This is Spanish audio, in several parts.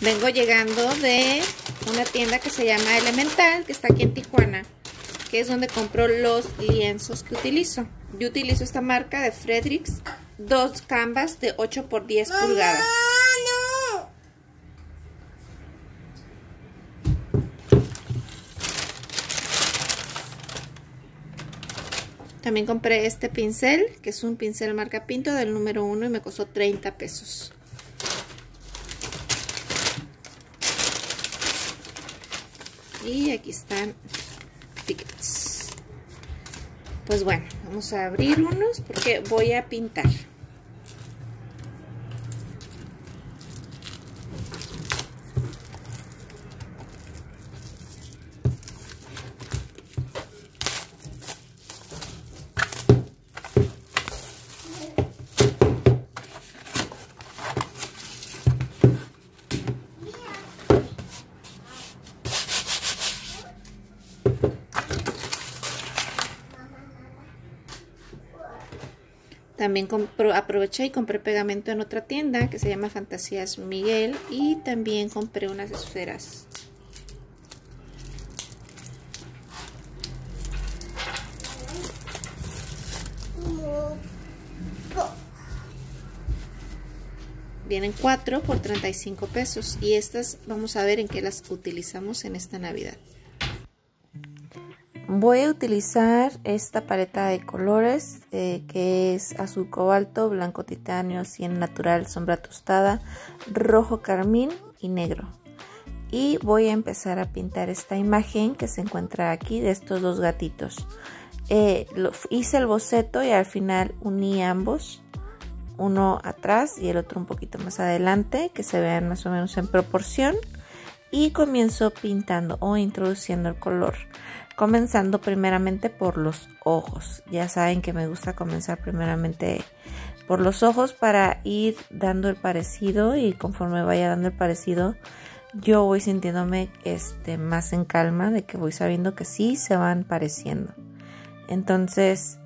Vengo llegando de una tienda que se llama Elemental, que está aquí en Tijuana, que es donde compro los lienzos que utilizo. Yo utilizo esta marca de Fredericks, dos canvas de 8 por 10 pulgadas. También compré este pincel, que es un pincel marca Pinto del número 1 y me costó 30 pesos. Y aquí están tickets. Pues bueno, vamos a abrir unos porque voy a pintar. También aproveché y compré pegamento en otra tienda que se llama Fantasías Miguel y también compré unas esferas. Vienen 4 por 35 pesos y estas vamos a ver en qué las utilizamos en esta Navidad. Voy a utilizar esta paleta de colores eh, que es azul cobalto, blanco titanio, 100 natural, sombra tostada, rojo carmín y negro. Y voy a empezar a pintar esta imagen que se encuentra aquí de estos dos gatitos. Eh, hice el boceto y al final uní ambos, uno atrás y el otro un poquito más adelante, que se vean más o menos en proporción. Y comienzo pintando o introduciendo el color comenzando primeramente por los ojos. Ya saben que me gusta comenzar primeramente por los ojos para ir dando el parecido y conforme vaya dando el parecido yo voy sintiéndome este más en calma de que voy sabiendo que sí se van pareciendo. Entonces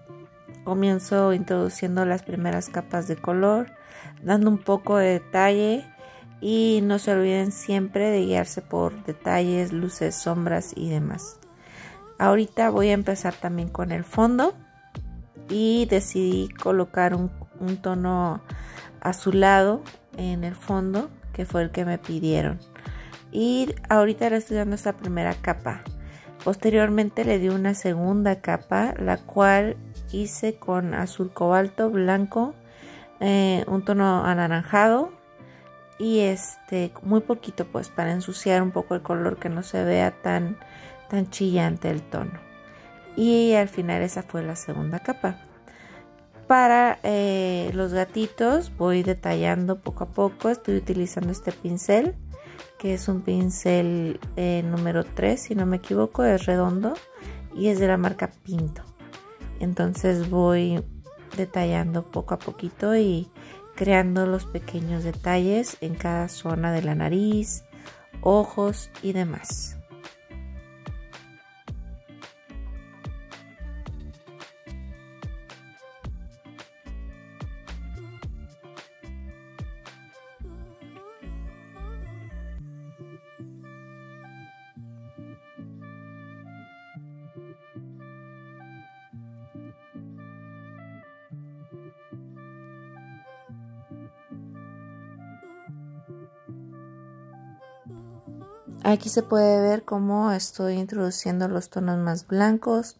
comienzo introduciendo las primeras capas de color, dando un poco de detalle y no se olviden siempre de guiarse por detalles, luces, sombras y demás. Ahorita voy a empezar también con el fondo y decidí colocar un, tono azulado en el fondo que fue el que me pidieron. Y ahorita le estoy dando esta primera capa. Posteriormente le di una segunda capa, la cual hice con azul cobalto, blanco, eh, un tono anaranjado y este muy poquito pues para ensuciar un poco el color que no se vea tan tan chillante el tono. Y al final esa fue la segunda capa. Para eh, los gatitos voy detallando poco a poco. Estoy utilizando este pincel, que es un pincel eh, número 3, si no me equivoco, es redondo y es de la marca Pinto. Entonces voy detallando poco a poquito y creando los pequeños detalles en cada zona de la nariz, ojos y demás. Aquí se puede ver cómo estoy introduciendo los tonos más blancos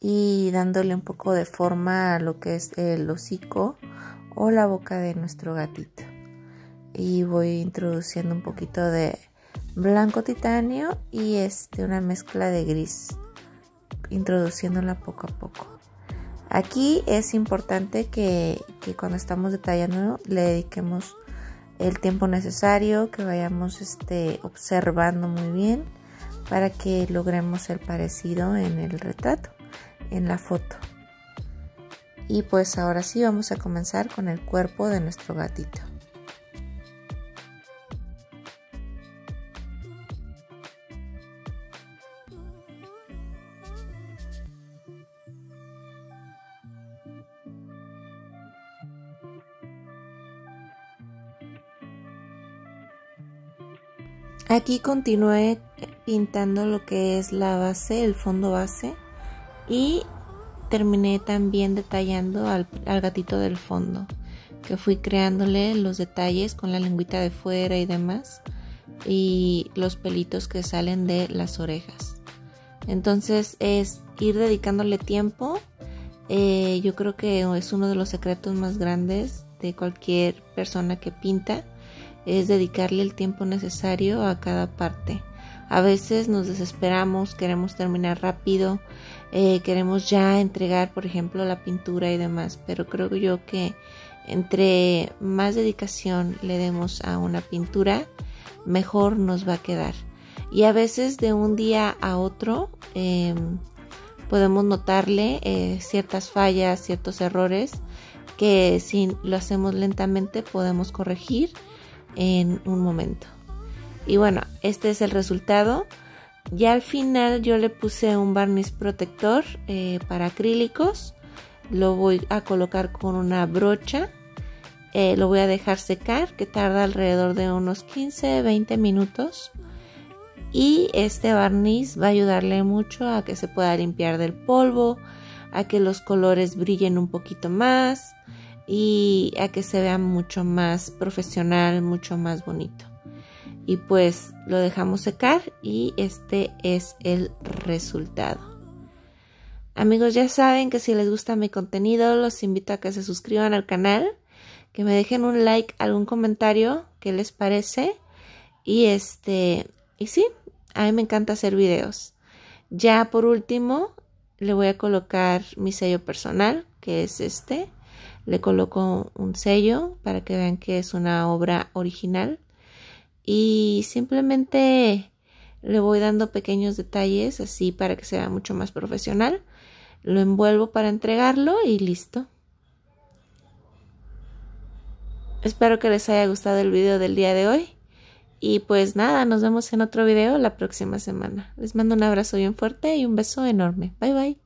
y dándole un poco de forma a lo que es el hocico o la boca de nuestro gatito. Y voy introduciendo un poquito de blanco titanio y este, una mezcla de gris, introduciéndola poco a poco. Aquí es importante que, que cuando estamos detallando le dediquemos el tiempo necesario, que vayamos este, observando muy bien para que logremos el parecido en el retrato, en la foto. Y pues ahora sí vamos a comenzar con el cuerpo de nuestro gatito. Aquí continué pintando lo que es la base, el fondo base y terminé también detallando al, gatito del fondo que fui creándole los detalles con la lengüita de fuera y demás y los pelitos que salen de las orejas. Entonces es ir dedicándole tiempo. Eh, yo creo que es uno de los secretos más grandes de cualquier persona que pinta es dedicarle el tiempo necesario a cada parte. A veces nos desesperamos, queremos terminar rápido, eh, queremos ya entregar, por ejemplo, la pintura y demás, pero creo yo que entre más dedicación le demos a una pintura, mejor nos va a quedar. Y a veces de un día a otro em, podemos notarle eh, ciertas fallas, ciertos errores que si lo hacemos lentamente podemos corregir en un momento. Y bueno, este es el resultado. Ya al final yo le puse un barniz protector eh, para acrílicos. Lo voy a colocar con una brocha. Eh, lo voy a dejar secar, que tarda alrededor de unos 15-20 minutos. Y este barniz va a ayudarle mucho a que se pueda limpiar del polvo, a que los colores brillen un poquito más y a que se vea mucho más profesional, mucho más bonito. Y pues lo dejamos secar y este es el resultado. Amigos, ya saben que si les gusta mi contenido, los invito a que se suscriban al canal, que me dejen un like, algún comentario, qué les parece. Y este, y sí, a mí me encanta hacer videos. Ya por último, le voy a colocar mi sello personal, que es este le coloco un sello para que vean que es una obra original y simplemente le voy dando pequeños detalles así para que sea mucho más profesional lo envuelvo para entregarlo y listo espero que les haya gustado el video del día de hoy y pues nada, nos vemos en otro video la próxima semana. Les mando un abrazo bien fuerte y un beso enorme. Bye bye.